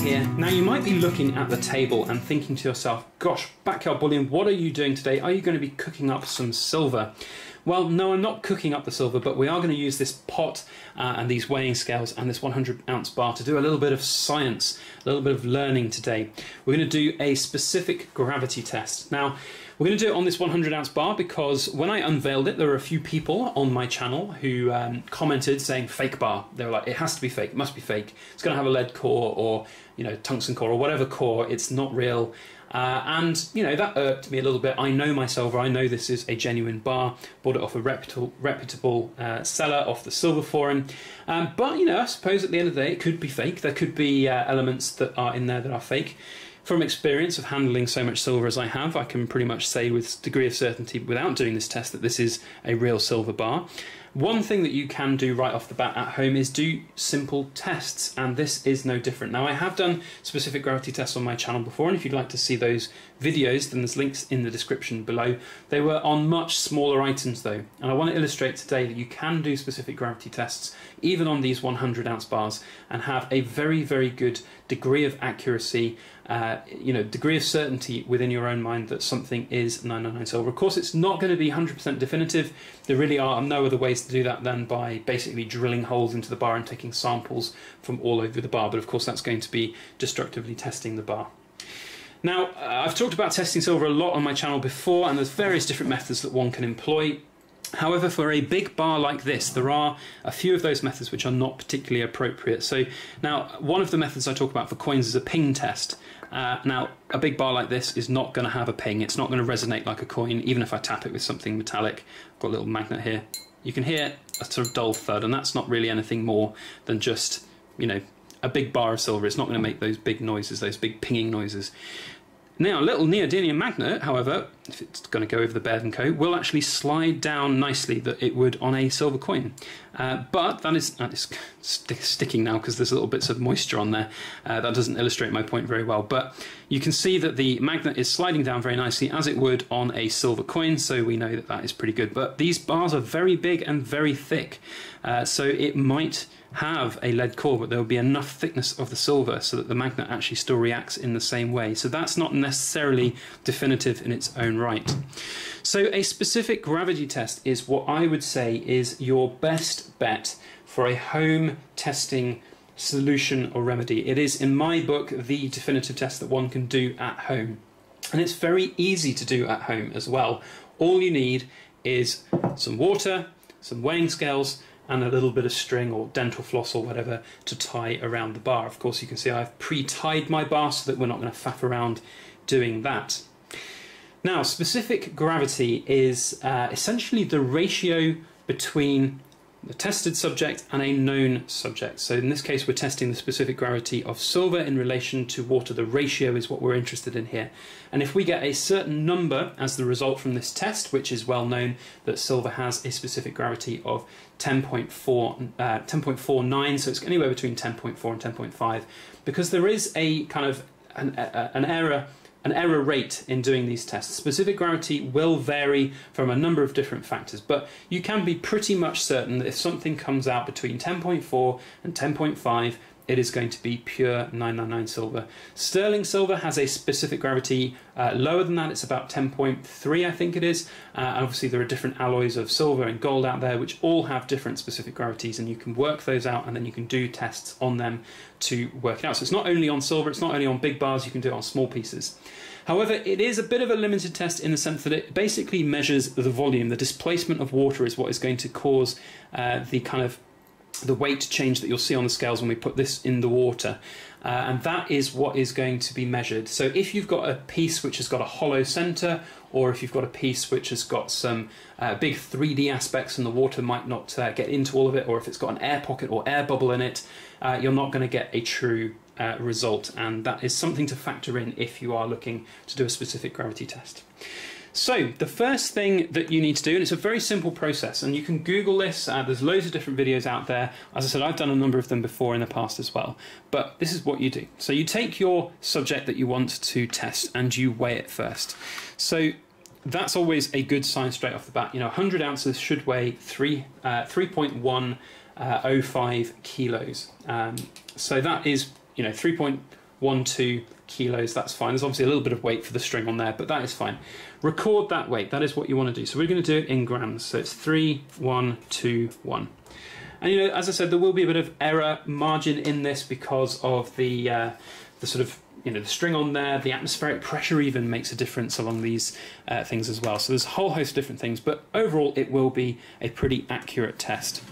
here. Now you might be looking at the table and thinking to yourself, gosh, Backyard Bullion, what are you doing today? Are you going to be cooking up some silver? Well, no, I'm not cooking up the silver, but we are going to use this pot uh, and these weighing scales and this 100 ounce bar to do a little bit of science, a little bit of learning today. We're going to do a specific gravity test. Now, we're going to do it on this 100 ounce bar because when I unveiled it, there were a few people on my channel who um, commented saying fake bar. They were like, it has to be fake, it must be fake. It's going to have a lead core or you know tungsten core or whatever core. It's not real. Uh, and you know that irked me a little bit. I know my silver. I know this is a genuine bar. Bought it off a reputable, reputable uh, seller off the silver forum. Um, but you know, I suppose at the end of the day, it could be fake. There could be uh, elements that are in there that are fake from experience of handling so much silver as I have, I can pretty much say with degree of certainty without doing this test that this is a real silver bar. One thing that you can do right off the bat at home is do simple tests, and this is no different. Now, I have done specific gravity tests on my channel before, and if you'd like to see those videos, then there's links in the description below. They were on much smaller items though, and I want to illustrate today that you can do specific gravity tests even on these 100 ounce bars and have a very, very good degree of accuracy uh, you know, degree of certainty within your own mind that something is 999 silver. Of course, it's not going to be 100% definitive. There really are no other ways to do that than by basically drilling holes into the bar and taking samples from all over the bar. But of course, that's going to be destructively testing the bar. Now, uh, I've talked about testing silver a lot on my channel before, and there's various different methods that one can employ. However, for a big bar like this, there are a few of those methods which are not particularly appropriate. So now, one of the methods I talk about for coins is a ping test. Uh, now, a big bar like this is not going to have a ping. It's not going to resonate like a coin, even if I tap it with something metallic. I've got a little magnet here. You can hear a sort of dull thud, and that's not really anything more than just, you know, a big bar of silver. It's not going to make those big noises, those big pinging noises. Now, a little neodymium magnet, however, if it's going to go over the Baird and Co, will actually slide down nicely that it would on a silver coin. Uh, but that is, that is st sticking now because there's little bits of moisture on there. Uh, that doesn't illustrate my point very well. But you can see that the magnet is sliding down very nicely as it would on a silver coin, so we know that that is pretty good. But these bars are very big and very thick, uh, so it might have a lead core, but there will be enough thickness of the silver so that the magnet actually still reacts in the same way. So that's not necessarily definitive in its own right. So a specific gravity test is what I would say is your best bet for a home testing solution or remedy. It is, in my book, the definitive test that one can do at home. And it's very easy to do at home as well. All you need is some water, some weighing scales, and a little bit of string or dental floss or whatever to tie around the bar. Of course, you can see I've pre-tied my bar so that we're not going to faff around doing that. Now, specific gravity is uh, essentially the ratio between the tested subject and a known subject. So in this case, we're testing the specific gravity of silver in relation to water. The ratio is what we're interested in here. And if we get a certain number as the result from this test, which is well known that silver has a specific gravity of 10.4, uh, 10.49, so it's anywhere between 10.4 and 10.5, because there is a kind of an, a, an error an error rate in doing these tests. Specific gravity will vary from a number of different factors, but you can be pretty much certain that if something comes out between 10.4 and 10.5, it is going to be pure 999 silver. Sterling silver has a specific gravity uh, lower than that. It's about 10.3, I think it is. Uh, obviously, there are different alloys of silver and gold out there, which all have different specific gravities, and you can work those out, and then you can do tests on them to work it out. So it's not only on silver, it's not only on big bars, you can do it on small pieces. However, it is a bit of a limited test in the sense that it basically measures the volume. The displacement of water is what is going to cause uh, the kind of the weight change that you'll see on the scales when we put this in the water. Uh, and that is what is going to be measured. So if you've got a piece which has got a hollow center, or if you've got a piece which has got some uh, big 3D aspects and the water might not uh, get into all of it, or if it's got an air pocket or air bubble in it, uh, you're not going to get a true uh, result. And that is something to factor in if you are looking to do a specific gravity test. So the first thing that you need to do, and it's a very simple process, and you can Google this. Uh, there's loads of different videos out there. As I said, I've done a number of them before in the past as well. But this is what you do. So you take your subject that you want to test and you weigh it first. So that's always a good sign straight off the bat. You know, 100 ounces should weigh three, uh, 3.1 uh, 05 kilos. Um, so that is, you know, 3.12 kilos, that's fine. There's obviously a little bit of weight for the string on there, but that is fine. Record that weight, that is what you want to do. So we're going to do it in grams. So it's 3, 1, 2, 1. And you know, as I said, there will be a bit of error margin in this because of the uh, the sort of you know the string on there, the atmospheric pressure even makes a difference along these uh, things as well. So there's a whole host of different things, but overall it will be a pretty accurate test.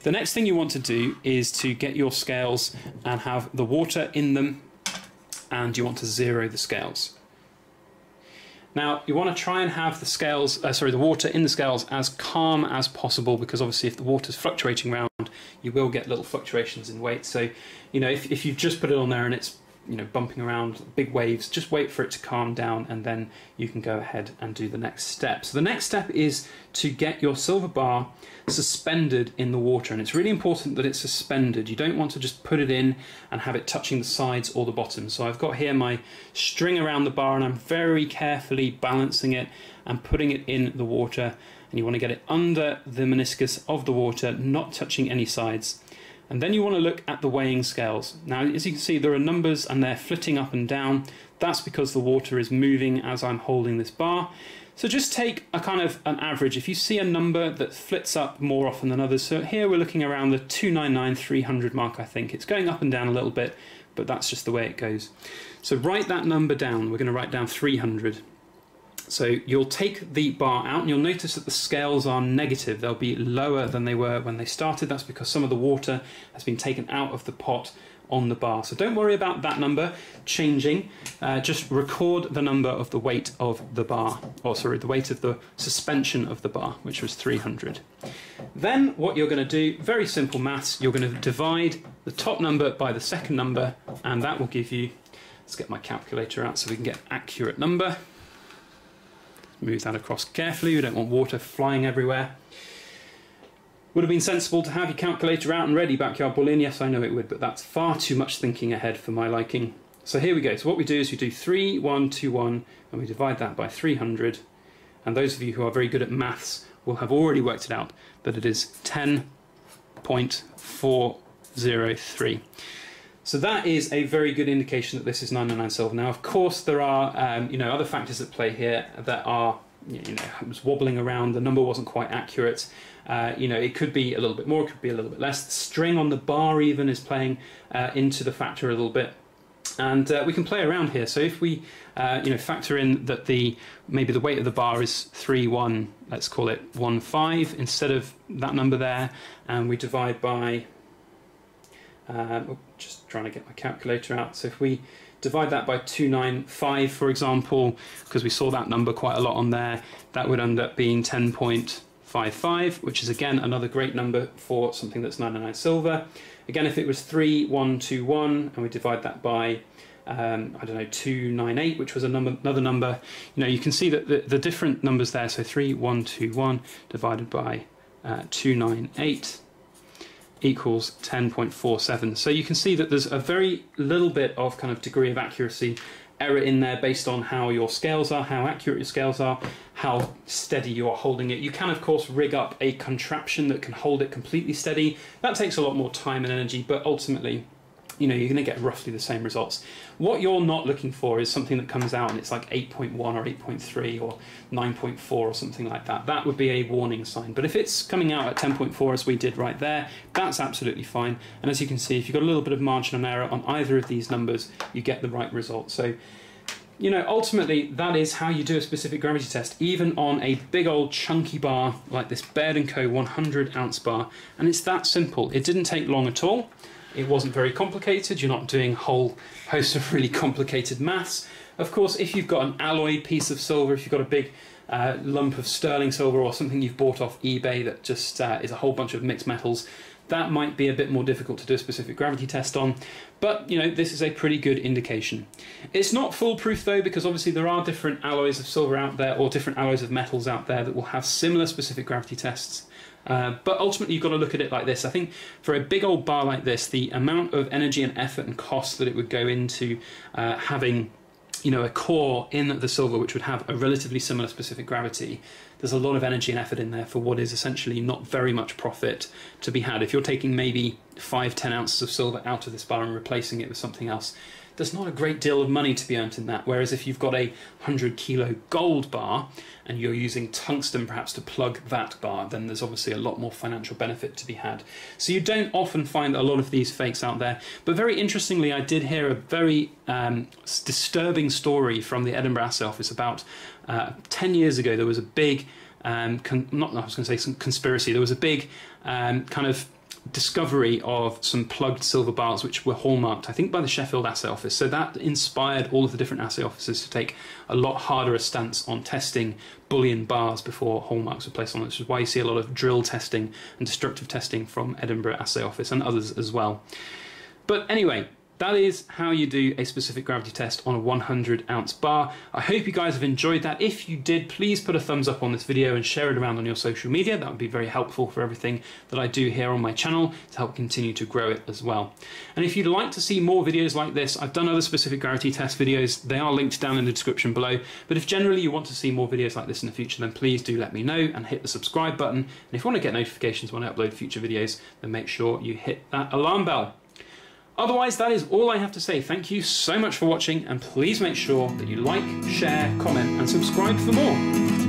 The next thing you want to do is to get your scales and have the water in them, and you want to zero the scales. Now, you want to try and have the scales, uh, sorry, the water in the scales as calm as possible because obviously if the water is fluctuating around, you will get little fluctuations in weight. So, you know, if, if you just put it on there and it's you know bumping around big waves just wait for it to calm down and then you can go ahead and do the next step. So the next step is to get your silver bar suspended in the water and it's really important that it's suspended. You don't want to just put it in and have it touching the sides or the bottom. So I've got here my string around the bar and I'm very carefully balancing it and putting it in the water and you want to get it under the meniscus of the water not touching any sides and then you want to look at the weighing scales. Now, as you can see, there are numbers and they're flitting up and down. That's because the water is moving as I'm holding this bar. So just take a kind of an average. If you see a number that flits up more often than others, so here we're looking around the 299, 300 mark, I think. It's going up and down a little bit, but that's just the way it goes. So write that number down. We're going to write down 300. So you'll take the bar out and you'll notice that the scales are negative. They'll be lower than they were when they started. That's because some of the water has been taken out of the pot on the bar. So don't worry about that number changing. Uh, just record the number of the weight of the bar, or sorry, the weight of the suspension of the bar, which was 300. Then what you're going to do, very simple maths, you're going to divide the top number by the second number, and that will give you, let's get my calculator out so we can get accurate number. Move that across carefully, we don't want water flying everywhere. Would have been sensible to have your calculator out and ready, Backyard Bullion. Yes, I know it would, but that's far too much thinking ahead for my liking. So here we go. So what we do is we do 3, 1, 2, 1, and we divide that by 300. And those of you who are very good at maths will have already worked it out that it is 10.403. So that is a very good indication that this is 999 silver. Now, of course, there are um, you know other factors at play here that are you know it was wobbling around. The number wasn't quite accurate. Uh, you know, it could be a little bit more, it could be a little bit less. The string on the bar even is playing uh, into the factor a little bit. And uh, we can play around here. So if we, uh, you know, factor in that the maybe the weight of the bar is three one, let's call it one five instead of that number there, and we divide by um, oh, just trying to get my calculator out. So if we divide that by 295, for example, because we saw that number quite a lot on there, that would end up being 10.55, which is again another great number for something that's 99 silver. Again, if it was 3121 and we divide that by um, I don't know, 298, which was number, another number, you know, you can see that the, the different numbers there, so 3121 divided by uh, 298 equals 10.47. So you can see that there's a very little bit of kind of degree of accuracy error in there based on how your scales are, how accurate your scales are, how steady you are holding it. You can of course rig up a contraption that can hold it completely steady. That takes a lot more time and energy, but ultimately you know, you're going to get roughly the same results. What you're not looking for is something that comes out and it's like 8.1 or 8.3 or 9.4 or something like that. That would be a warning sign. But if it's coming out at 10.4 as we did right there, that's absolutely fine. And as you can see, if you've got a little bit of margin of error on either of these numbers, you get the right result. So you know, ultimately, that is how you do a specific gravity test, even on a big old chunky bar like this Baird & Co 100 ounce bar. And it's that simple. It didn't take long at all. It wasn't very complicated. You're not doing a whole host of really complicated maths. Of course, if you've got an alloy piece of silver, if you've got a big uh, lump of sterling silver or something you've bought off eBay that just uh, is a whole bunch of mixed metals, that might be a bit more difficult to do a specific gravity test on. But, you know, this is a pretty good indication. It's not foolproof though, because obviously there are different alloys of silver out there or different alloys of metals out there that will have similar specific gravity tests. Uh, but ultimately, you've got to look at it like this. I think for a big old bar like this, the amount of energy and effort and cost that it would go into uh, having you know, a core in the silver which would have a relatively similar specific gravity, there's a lot of energy and effort in there for what is essentially not very much profit to be had. If you're taking maybe five, ten ounces of silver out of this bar and replacing it with something else, there's not a great deal of money to be earned in that. Whereas if you've got a 100 kilo gold bar and you're using tungsten perhaps to plug that bar, then there's obviously a lot more financial benefit to be had. So you don't often find a lot of these fakes out there. But very interestingly, I did hear a very um, disturbing story from the Edinburgh Office about uh, 10 years ago. There was a big, um, not I was going to say some conspiracy, there was a big um, kind of discovery of some plugged silver bars which were hallmarked, I think, by the Sheffield Assay Office. So that inspired all of the different assay offices to take a lot harder a stance on testing bullion bars before hallmarks were placed on it, which is why you see a lot of drill testing and destructive testing from Edinburgh Assay Office and others as well. But anyway, that is how you do a specific gravity test on a 100 ounce bar. I hope you guys have enjoyed that. If you did, please put a thumbs up on this video and share it around on your social media. That would be very helpful for everything that I do here on my channel to help continue to grow it as well. And if you'd like to see more videos like this, I've done other specific gravity test videos. They are linked down in the description below. But if generally you want to see more videos like this in the future, then please do let me know and hit the subscribe button. And if you want to get notifications when I upload future videos, then make sure you hit that alarm bell. Otherwise, that is all I have to say. Thank you so much for watching, and please make sure that you like, share, comment, and subscribe for more.